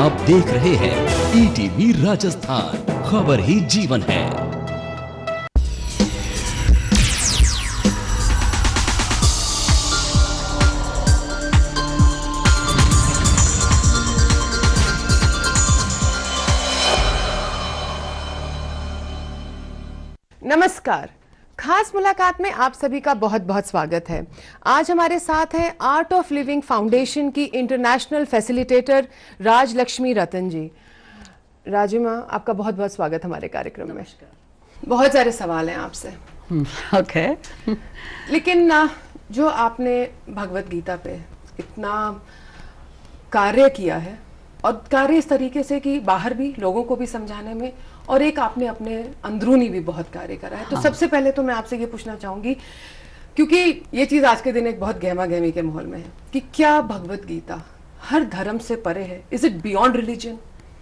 आप देख रहे हैं ईटीवी राजस्थान। खबर ही जीवन है। नमस्कार। खास मुलाकात में आप सभी का बहुत बहुत स्वागत है। आज हमारे साथ हैं आर्ट ऑफ़ लिविंग फाउंडेशन की इंटरनेशनल फैसिलिटेटर राज लक्ष्मी रतन जी। राजिमा आपका बहुत बहुत स्वागत हमारे कार्यक्रम में। बहुत सारे सवाल हैं आपसे। ओके लेकिन ना जो आपने भगवत गीता पे इतना कार्य किया है और कार्य इस तरीके से कि बाहर भी लोगों को भी समझाने में और एक आपने अपने अंदरूनी भी बहुत कार्य करा है। हाँ। तो सबसे पहले तो मैं आपसे ये पूछना चाहूँगी क्योंकि ये चीज़ आज के दिन एक बहुत गहमा गहमी के माहौल में है कि क्या भगवत गीता हर धर्म से परे है? इज़ इट बियॉन्ड रिलीजन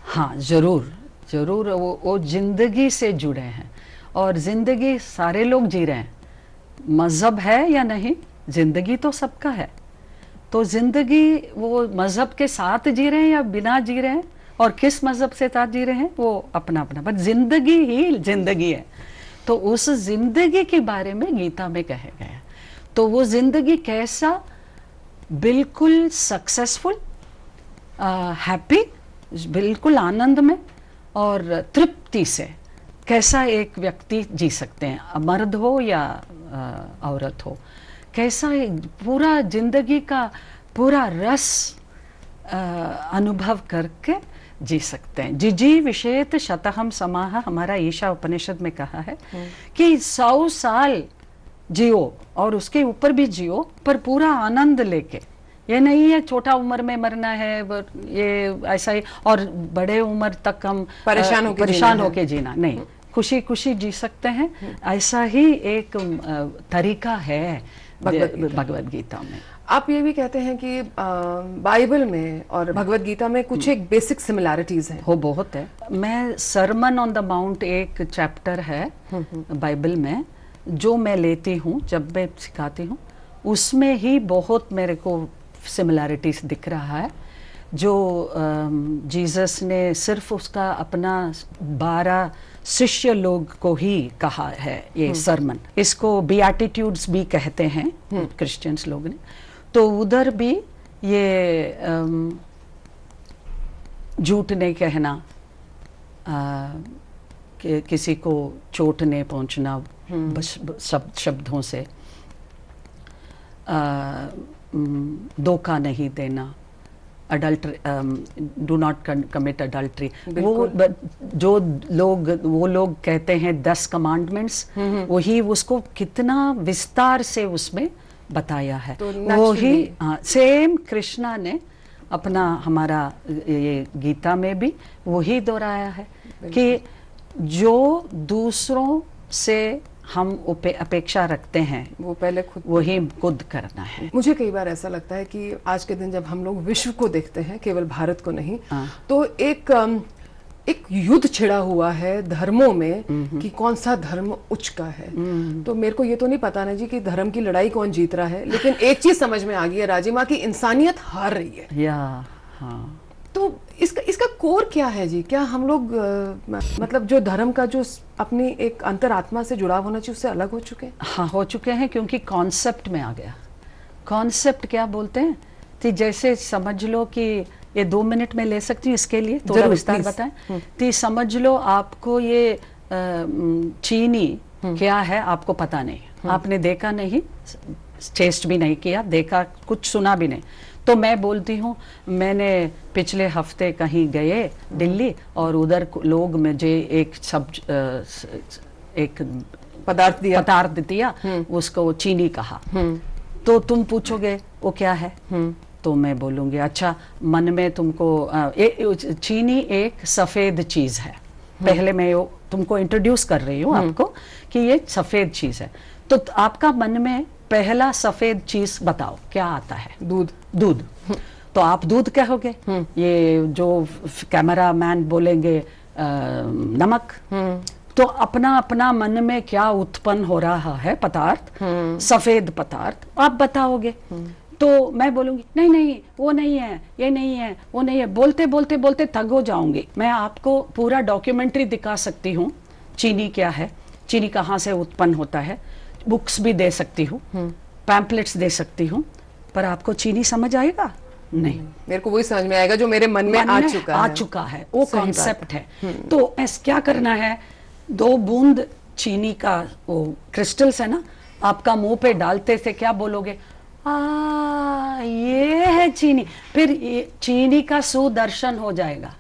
हाँ ज़रूर ज़रूर वो वो ज़िंदगी से जुड़े हैं और ज़िंदगी सारे लोग जी रहे हैं। मज़हब है या नहीं? ज़िंदगी तो सबका है। तो ज़िंदगी वो मज़हब के साथ जी रहे हैं या बिना जी रहे हैं? और किस मज़हब से साथ जी रहे? हैं वो अपना अपना बट ज़िंदगी ही ज़िंदगी है। तो उस ज़िंदगी के बारे में गीता में कहे गए तो वो ज़िंदगी कैसा? बिल्कुल सक्सेसफुल हैप्पी बिल्कुल आनंद में और तृप्ति से। कैसा एक व्यक्ति जी सकते हैं? मर्द हो या अ, औरत हो। कैसा पूरा ज़िंदगी का पूरा रस अ, अनुभव करके जी सकते हैं। जिजी विषेत शतहम समाह हमारा ईशा उपनिषद में कहा है कि सौ साल जियो और उसके ऊपर भी जियो पर पूरा आनंद लेके। ये नहीं है छोटा उम्र में मरना है ये ऐसा ही और बड़े उम्र तक हम परेशान होके परेशान जीना है। होके जीना नहीं। खुशी खुशी जी सकते हैं। ऐसा ही एक तरीका है भगवत गीता में। आप ये भी कहते हैं कि आ, बाइबल में और भगवत गीता में कुछ एक बेसिक सिमिलैरिटीज हैं। हो बहुत है। मैं सरमन ऑन द माउंट एक चैप्टर है बाइबल में जो मैं लेती हूँ जब मैं सिखाती हूँ उसमें ही बहुत मेरे को सिमिलैरिटीज दिख रहा है। जो जीसस ने सिर्फ़ उसका अपना बारह शिष्य लोग को ही कहा है ये सरमन इसको बी बियाटिट्यूड्स भी कहते हैं क्रिश्चियंस लोग ने। तो उधर भी ये झूठ नहीं कहना आ, कि किसी को चोट नहीं पहुँचना बस सब शब्दों से धोखा नहीं देना adultery do not commit adultery वो जो लोग वो लोग कहते हैं दस कमांडमेंट्स वही उसको कितना विस्तार से उसमें बताया है। तो naturally- हाँ सेम कृष्णा ने अपना हमारा ये गीता में भी वही दोहराया है कि जो दूसरों से हम उपे, अपेक्षा रखते हैं वो पहले खुद वही खुद करना है। मुझे कई बार ऐसा लगता है कि आज के दिन जब हम लोग विश्व को देखते हैं केवल भारत को नहीं हाँ। तो एक एक युद्ध छिड़ा हुआ है धर्मों में कि कौन सा धर्म उच्च का है। तो मेरे को ये तो नहीं पता ना जी कि धर्म की लड़ाई कौन जीत रहा है लेकिन एक चीज़ समझ में आ गई है राजिमा की इंसानियत हार रही है। या हाँ। तो इसका इसका कोर क्या है जी? क्या हम लोग मतलब जो धर्म का जो अपनी एक अंतरात्मा से जुड़ाव होना चाहिए उससे अलग हो चुके हैं? हाँ हो चुके हैं क्योंकि कॉन्सेप्ट में आ गया। कॉन्सेप्ट क्या बोलते हैं? कि जैसे समझ लो कि ये दो मिनट में ले सकती हूँ इसके लिए थोड़ा विस्तार बताएँ। तो समझ लो आपको ये चीनी क्या है आपको पता नहीं। आपने देखा नहीं टेस्ट भी नहीं किया देखा कुछ सुना भी नहीं। तो मैं बोलती हूँ मैंने पिछले हफ़्ते कहीं गए दिल्ली और उधर लोग मुझे एक सब एक पदार्थ दिया। पदार्थ दिया उसको चीनी कहा। तो तुम पूछोगे वो क्या है? तो मैं बोलूँगी अच्छा मन में तुमको ए, चीनी एक सफ़ेद चीज़ है। पहले मैं वो तुमको इंट्रोड्यूस कर रही हूँ आपको कि ये सफ़ेद चीज़ है। तो आपका मन में पहला सफ़ेद चीज़ बताओ क्या आता है? दूध। दूध। तो आप दूध कहोगे ये जो कैमरा मैन बोलेंगे अ, नमक। तो अपना अपना मन में क्या उत्पन्न हो रहा है पदार्थ? सफ़ेद पदार्थ। आप बताओगे। तो मैं बोलूँगी नहीं नहीं वो नहीं है ये नहीं है वो नहीं है। बोलते बोलते बोलते थक हो जाऊँगी। मैं आपको पूरा डॉक्यूमेंट्री दिखा सकती हूँ चीनी क्या है चीनी कहाँ से उत्पन्न होता है। बुक्स भी दे सकती हूँ पैम्पलेट्स दे सकती हूँ पर आपको चीनी समझ आएगा? नहीं। मेरे को वही समझ में आएगा जो मेरे मन में मन आ चुका आ है। चुका है वो कॉन्सेप्ट है। तो ऐसा क्या करना है? दो बूंद चीनी का वो क्रिस्टल्स है ना आपका मुँह पे डालते थे क्या बोलोगे? आ ये है चीनी। फिर चीनी का सुदर्शन हो जाएगा।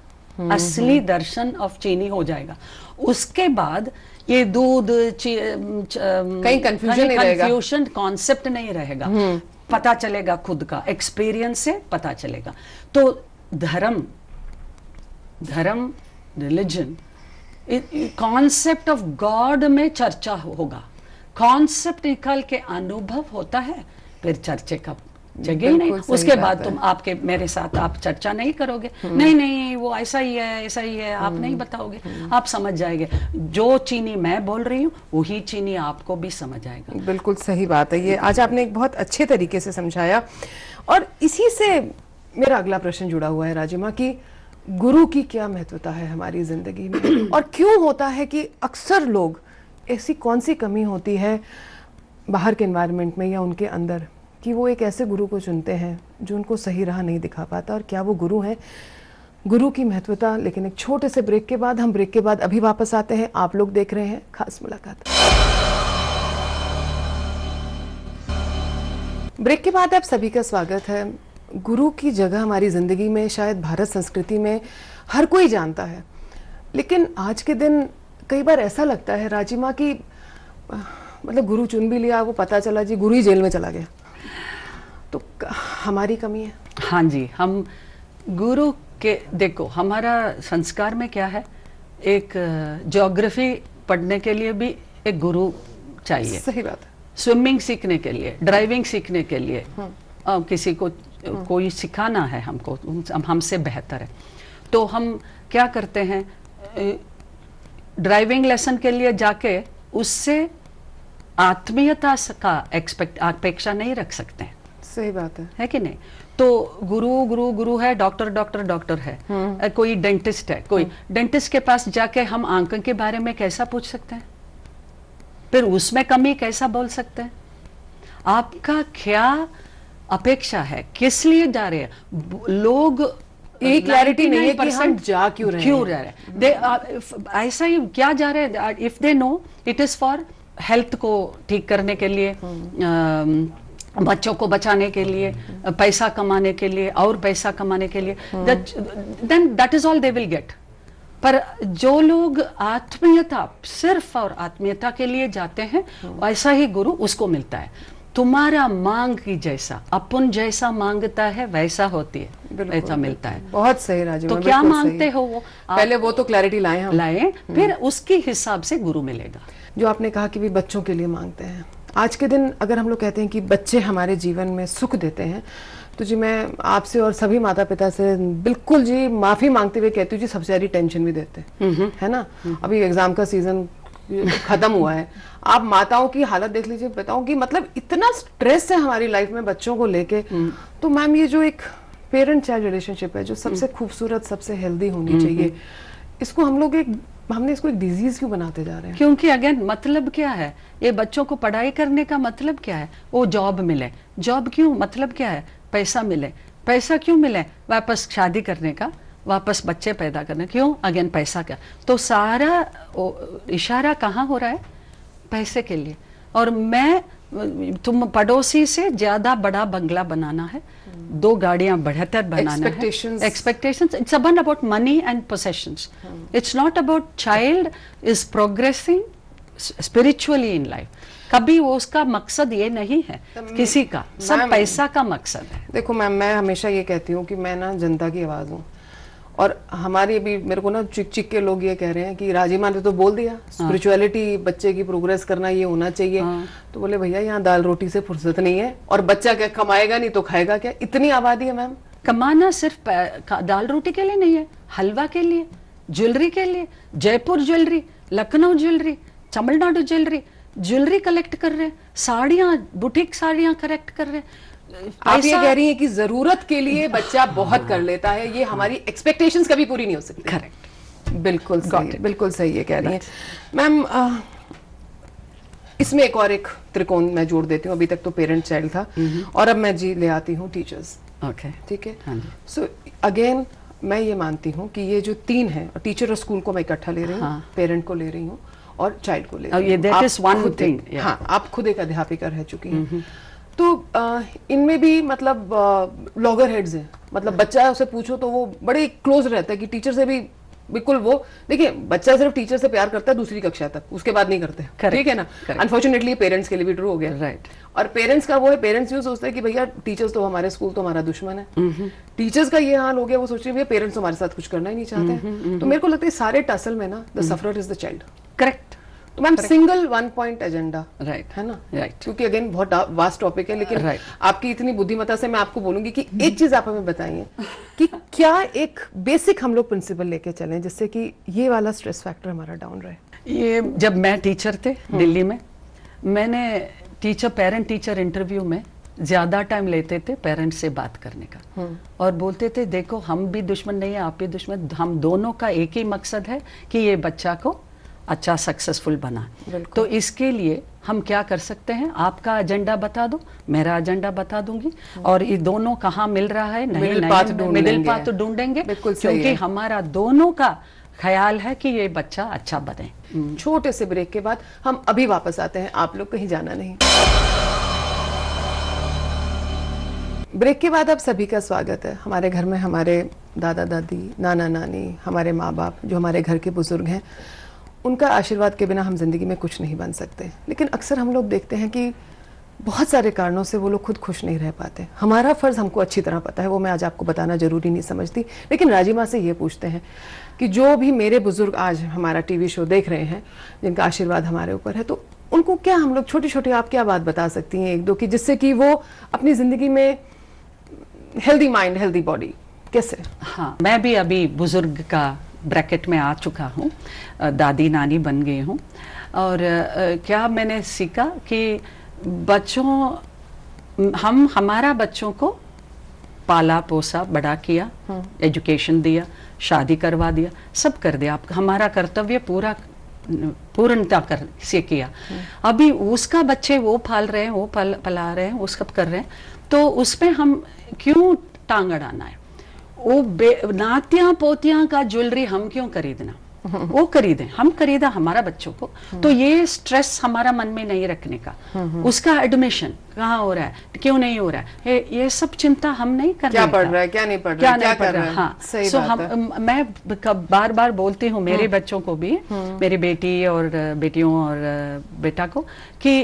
असली दर्शन ऑफ़ चीनी हो जाएगा। उसके बाद ये दूध कहीं रहेगा। कंफ्यूजन कॉन्सेप्ट नहीं रहेगा। पता चलेगा खुद का। एक्सपीरियंस से पता चलेगा। तो धर्म धर्म रिलीजन कॉन्सेप्ट ऑफ़ गॉड में चर्चा होगा। कॉन्सेप्ट निकाल के अनुभव होता है। फिर चर्चे का जगह ही नहीं। उसके बाद तुम आपके मेरे साथ आप चर्चा नहीं करोगे। नहीं नहीं वो ऐसा ही है ऐसा ही है आप नहीं बताओगे। आप समझ जाएँगे। जो चीनी मैं बोल रही हूँ वही चीनी आपको भी समझ आएगा। बिल्कुल सही बात है। ये आज आपने एक बहुत अच्छे तरीके से समझाया। और इसी से मेरा अगला प्रश्न जुड़ा हुआ है राजिमा की गुरु की क्या महत्वता है हमारी ज़िंदगी में? और क्यों होता है कि अक्सर लोग ऐसी कौन सी कमी होती है बाहर के एनवायरनमेंट में या उनके अंदर, कि वो एक ऐसे गुरु को चुनते हैं जो उनको सही राह नहीं दिखा पाता और क्या वो गुरु हैं? गुरु की महत्वता, लेकिन एक छोटे से ब्रेक के बाद, हम ब्रेक के बाद अभी वापस आते हैं, आप लोग देख रहे हैं खास मुलाकात। ब्रेक के बाद आप सभी का स्वागत है। गुरु की जगह हमारी ज़िंदगी में, शायद भारत संस्कृति में हर कोई जानता है। लेकिन आज के दिन कई बार ऐसा लगता है राजिमा की मतलब गुरु चुन भी लिया वो पता चला जी गुरु ही जेल में चला गया। तो हमारी कमी है। हाँ जी हम गुरु के देखो हमारा संस्कार में क्या है? एक ज्योग्राफी पढ़ने के लिए भी एक गुरु चाहिए। सही बात है। स्विमिंग सीखने के लिए ड्राइविंग सीखने के लिए अ, किसी को कोई सिखाना है हमको हम हमसे बेहतर है। तो हम क्या करते हैं? ड्राइविंग लेसन के लिए जाके उससे आत्मीयता का एक्सपेक्ट अपेक्षा नहीं रख सकते। हैं सही बात है। है कि नहीं? तो गुरु गुरु गुरु है डॉक्टर डॉक्टर डॉक्टर है। कोई डेंटिस्ट है कोई डेंटिस्ट के पास जाके हम आँख के बारे में कैसा पूछ सकते हैं? फिर उसमें कमी कैसा बोल सकते हैं? आपका क्या अपेक्षा है? किस लिए जा रहे हैं? लोग ये clarity नहीं है कि हम जा क्यों रहे क्यों हैं। रह रहे हैं? ऐसा ही क्या जा रहे हैं? If they know it is for health को ठीक करने के लिए बच्चों को बचाने के लिए, पैसा कमाने के लिए, और पैसा कमाने के लिए then that is all they will get पर जो लोग आत्मीयता, सिर्फ़ और आत्मीयता के लिए जाते हैं, वैसा ही गुरु उसको मिलता है। तुम्हारा मांग की जैसा अपन जैसा माँगता है वैसा होती है वैसा मिलता है। बहुत सही राजीव तो क्या मांगते हो वो? पहले वो तो क्लैरिटी लाए हम। लाए फिर उसके हिसाब से गुरु मिलेगा। जो आपने कहा कि भी बच्चों के लिए मांगते हैं। आज के दिन अगर हम लोग कहते हैं कि बच्चे हमारे जीवन में सुख देते हैं तो जी मैं आपसे और सभी माता पिता से बिल्कुल जी माफ़ी मांगते हुए कहती हूँ जी सबसे ज़्यादा टेंशन भी देते। हैं है ना? अभी एग्ज़ाम का सीज़न खत्म हुआ है। आप माताओं की हालत देख लीजिए बताओ कि मतलब इतना स्ट्रेस है हमारी लाइफ में बच्चों को लेके। तो मैम ये जो एक पेरेंट चाइल्ड रिलेशनशिप है जो सबसे खूबसूरत सबसे हेल्दी होनी चाहिए इसको हम लोग एक हमने इसको एक डिज़ीज़ क्यों बनाते जा रहे हैं? क्योंकि अगेन मतलब क्या है? ये बच्चों को पढ़ाई करने का मतलब क्या है? वो जॉब मिले। जॉब क्यों? मतलब क्या है? पैसा मिले। पैसा क्यों मिले? वापस शादी करने का वापस बच्चे पैदा करने। क्यों? अगेन पैसा क्या तो सारा इशारा कहाँ हो रहा है? पैसे के लिए। और मैं तुम पड़ोसी से ज़्यादा बड़ा बंगला बनाना है। hmm. दो गाड़ियाँ बढ़तर बनाना है। Expectations it's about money and possessions it's not about child is progressing spiritually in life कभी वो उसका मकसद ये नहीं है तो किसी का। सब पैसा का मकसद है। देखो मैम मैं हमेशा ये कहती हूँ कि मैं ना जनता की आवाज़ हूँ। और हमारी अभी मेरे को ना चिक चिक के लोग ये कह रहे हैं कि राजीमा ने तो बोल दिया स्पिरिचुअलिटी हाँ। बच्चे की प्रोग्रेस करना ये होना चाहिए हाँ। तो बोले भैया यहाँ दाल रोटी से फुर्सत नहीं है और बच्चा क्या कमाएगा नहीं तो खाएगा क्या इतनी आबादी है मैम कमाना सिर्फ़ दाल रोटी के लिए नहीं है हलवा के लिए ज्वेलरी के लिए Jaipur jewellery Lucknow jewellery Tamil Nadu jewellery jewellery collect कर रहे हैं साड़ियाँ बुटीक साड़ियाँ कलेक्ट कर रहे हैं। आप ये कह रही हैं कि ज़रूरत के लिए बच्चा बहुत कर लेता है ये हमारी एक्सपेक्टेशंस कभी पूरी नहीं हो सकती। करेक्ट बिल्कुल सही बिल्कुल सही ये कह रही हैं। मैम इसमें एक और एक त्रिकोण मैं जोड़ देती हूँ अभी तक तो पेरेंट चाइल्ड था। और अब मैं जी ले आती हूँ टीचर्स ओके ठीक है? हाँ सो अगेन मैं ये मानती हूँ कि ये जो तीन है टीचर और स्कूल को मैं इकट्ठा ले रही हूँ हाँ। पेरेंट को ले रही हूँ। और चाइल्ड को ले ये हूँ आप खुद एक-. हाँ अध्यापिका रह चुकी हैं। तो इनमें भी मतलब लॉगर हेड्स हैं। मतलब बच्चा है उसे पूछो तो वो बड़े क्लोज रहता है कि टीचर से भी बिल्कुल वो देखिए बच्चा सिर्फ़ टीचर से प्यार करता है दूसरी कक्षा तक उसके बाद नहीं करते। ठीक है ना? अनफॉर्चुनेटली पेरेंट्स के लिए भी ट्रू हो गया। Right Right. और पेरेंट्स का वो है पेरेंट्स यूँ सोचते हैं कि भैया टीचर्स तो हमारे स्कूल तो हमारा दुश्मन है। टीचर्स का ये हाल हो गया वो सोच रहे भैया पेरेंट्स हमारे साथ कुछ करना ही नहीं चाहते हैं। तो मेरे को लगता है सारे टसल में ना the sufferer is the child correct तो ma'am single one point agenda Right. है ना राइट Right. क्योंकि अगेन बहुत वास्ट टॉपिक है लेकिन Right. आपकी इतनी बुद्धिमत्ता से मैं आपको बोलूँगी कि एक चीज़ आप हमें बताइए कि क्या एक बेसिक हम लोग प्रिंसिपल लेके चलें जिससे कि ये वाला स्ट्रेस फैक्टर हमारा डाउन रहे ये जब मैं टीचर थे दिल्ली में मैंने टीचर पेरेंट टीचर इंटरव्यू में ज़्यादा टाइम लेते थे पेरेंट्स से बात करने का और बोलते थे देखो हम भी दुश्मन नहीं है आप भी दुश्मन हम दोनों का एक ही मकसद है कि ये बच्चा को अच्छा सक्सेसफुल बना। तो इसके लिए हम क्या कर सकते हैं? आपका एजेंडा बता दो मेरा एजेंडा बता दूँगी। और ये दोनों कहाँ मिल रहा है? नहीं मिडिल पाथ तो ढूंढेंगे। क्योंकि हमारा दोनों का ख्याल है कि ये बच्चा अच्छा बने। छोटे से ब्रेक के बाद हम अभी वापस आते हैं। आप लोग कहीं जाना नहीं। ब्रेक के बाद आप सभी का स्वागत है। हमारे घर में हमारे दादा दादी नाना नानी हमारे माँ बाप जो हमारे घर के बुज़ुर्ग हैं उनका आशीर्वाद के बिना हम ज़िंदगी में कुछ नहीं बन सकते। लेकिन अक्सर हम लोग देखते हैं कि बहुत सारे कारणों से वो लोग खुद खुश नहीं रह पाते। हमारा फ़र्ज़ हमको अच्छी तरह पता है, वो मैं आज आपको बताना ज़रूरी नहीं समझती। लेकिन राज़ी माँ से ये पूछते हैं कि जो भी मेरे बुज़ुर्ग आज हमारा टीवी शो देख रहे हैं, जिनका आशीर्वाद हमारे ऊपर है तो उनको क्या हम लोग छोटी छोटी आप क्या बात बता सकती हैं एक दो की, जिससे कि वो अपनी ज़िंदगी में हेल्दी माइंड हेल्दी बॉडी कैसे? हाँ मैं भी अभी बुज़ुर्ग का ब्रैकेट में आ चुका हूँ दादी नानी बन गई हूँ। और क्या मैंने सीखा कि बच्चों हम हमारा बच्चों को पाला पोसा बड़ा किया एजुकेशन दिया शादी करवा दिया सब कर दिया। आप हमारा कर्तव्य पूरा पूर्णता कर से किया। अभी उसका बच्चे वो पाल रहे हैं वो पल पला रहे हैं वो सब कर रहे हैं तो उसमें हम क्यों टांग अड़ाना है? वो नातियाँ पोतियाँ का ज्वेलरी हम क्यों खरीदना? वो खरीदें। हम खरीदा हमारा बच्चों को। तो ये स्ट्रेस हमारा मन में नहीं रखने का। उसका एडमिशन कहाँ हो रहा है? क्यों नहीं हो रहा है? ये, ये सब चिंता हम नहीं करने क्या पढ़ रहा है, क्या नहीं पढ़ रहा क्या है, क्या नहीं पढ़ रहा है। हाँ? सही So हम मैं बार बार बोलती हूँ मेरे बच्चों को भी मेरी बेटी और बेटियों और बेटा को कि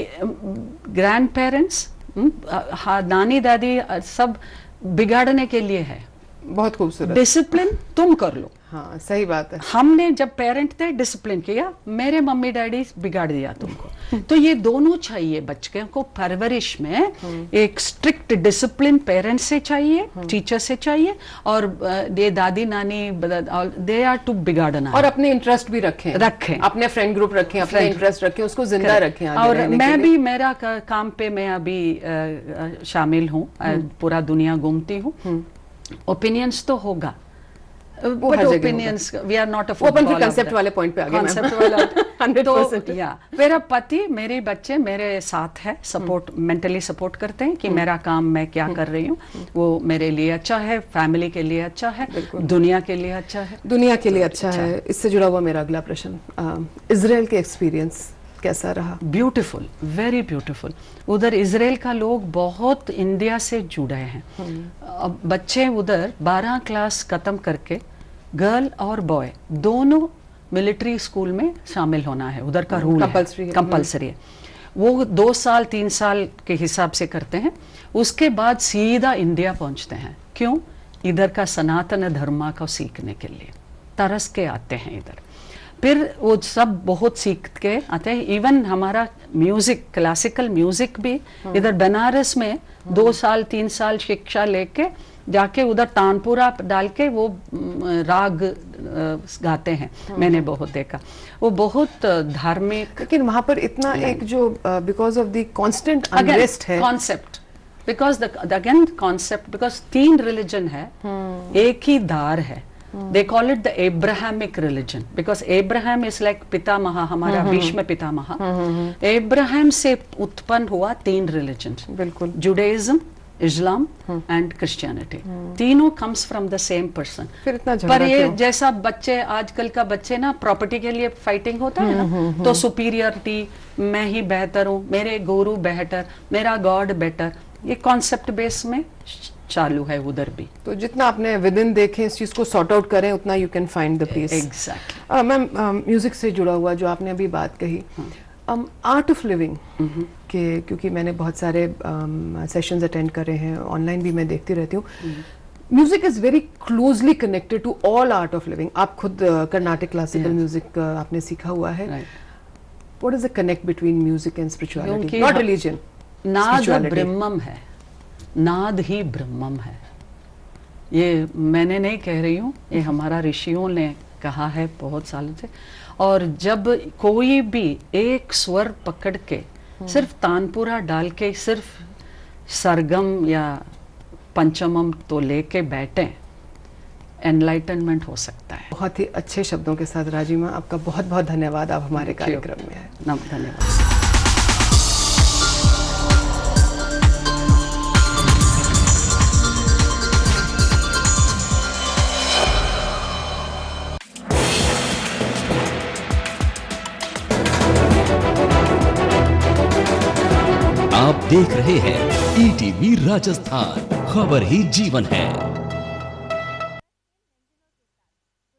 ग्रैंड पेरेंट्स नानी दादी सब बिगाड़ने के लिए है। बहुत खूबसूरत। डिसिप्लिन तुम कर लो। हाँ सही बात है। हमने जब पेरेंट थे डिसिप्लिन किया मेरे मम्मी डैडी बिगाड़ दिया तुमको। तो ये दोनों चाहिए बच्चे को परवरिश में। एक स्ट्रिक्ट डिसिप्लिन पेरेंट्स से चाहिए टीचर से चाहिए और ये दादी नानी दे आर टू बिगाड़ना और अपने इंटरेस्ट भी रखें। रखें। अपने फ्रेंड ग्रुप रखें अपने इंटरेस्ट रखें उसको ज़िंदा रखें और मैं भी मेरा काम पे मैं अभी शामिल हूँ। पूरा दुनिया घूमती हूँ। ओपिनियंस तो होगा। But opinions we are not फिर concept वाले point पे आ गए, ma'am. वाला। 100% तो या मेरा पति मेरे बच्चे मेरे साथ है सपोर्ट मेंटली सपोर्ट करते हैं कि मेरा काम मैं क्या कर रही हूँ। वो मेरे लिए अच्छा है फैमिली के लिए अच्छा है दुनिया के लिए अच्छा है। दुनिया के लिए अच्छा है। इससे जुड़ा हुआ मेरा अगला प्रश्न इसराइल के एक्सपीरियंस कैसा रहा? ब्यूटीफुल वेरी ब्यूटीफुल उधर इसराइल का लोग बहुत इंडिया से जुड़े हैं। अब बच्चे उधर 12 क्लास खत्म करके गर्ल और बॉय दोनों मिलिट्री स्कूल में शामिल होना है। उधर का रूल Compulsory है। है। वो दो साल तीन साल के हिसाब से करते हैं। उसके बाद सीधा इंडिया पहुँचते हैं। क्यों? इधर का सनातन धर्मा को सीखने के लिए। तरस के आते हैं इधर। फिर वो सब बहुत सीख के आते हैं। इवन हमारा म्यूज़िक क्लासिकल म्यूज़िक भी इधर बनारस में दो साल तीन साल शिक्षा लेके जाके उधर तानपुरा डाल के वो राग गाते हैं। मैंने बहुत देखा। वो बहुत धार्मिक लेकिन वहाँ पर इतना एक जो because of the constant unrest है। कॉन्सेप्ट बिकॉज़ द अगेन कॉन्सेप्ट बिकॉज़ तीन रिलीजन है। एक ही धार है। They call it the Abrahamic religion because Abraham is like पितामह हमारा भीष्म पितामह एब्राहम से उत्पन्न हुआ तीन रिलीजन बिल्कुल जुडाइज्म इस्लाम एंड क्रिश्चियनिटी तीनों comes from the same person फिर इतना पर ये क्यों? जैसा बच्चे आजकल का बच्चे ना प्रॉपर्टी के लिए फाइटिंग होता है ना तो सुपीरियरिटी मैं ही बेहतर हूँ मेरे गुरु बेहतर मेरा गॉड बेटर ये कॉन्सेप्ट बेस में चालू है उधर भी। तो जितना आपने विद इन देखे इस चीज़ को सॉर्ट आउट करें उतना you can find the peace exactly ma'am music से जुड़ा हुआ जो आपने अभी बात कही आर्ट ऑफ़ लिविंग के क्योंकि मैंने बहुत सारे सेशंस um, अटेंड करे हैं ऑनलाइन भी मैं देखती रहती हूँ। Music is very closely connected to all art of living आप खुद कर्नाटक क्लासिकल म्यूज़िक आपने सीखा हुआ है। What is the connect between music and spirituality not religion नाद ब्रह्मम है नाद ही ब्रह्मम है। ये मैंने नहीं कह रही हूँ ये हमारा ऋषियों ने कहा है बहुत सालों से। और जब कोई भी एक स्वर पकड़ के सिर्फ़ तानपुरा डाल के सिर्फ़ सरगम या पंचमम तो लेके बैठे एनलाइटनमेंट हो सकता है। बहुत ही अच्छे शब्दों के साथ राजीमा आपका बहुत बहुत धन्यवाद। आप हमारे कार्यक्रम में आए। नम- धन्यवाद। देख रहे हैं ईटीवी राजस्थान। खबर ही जीवन है।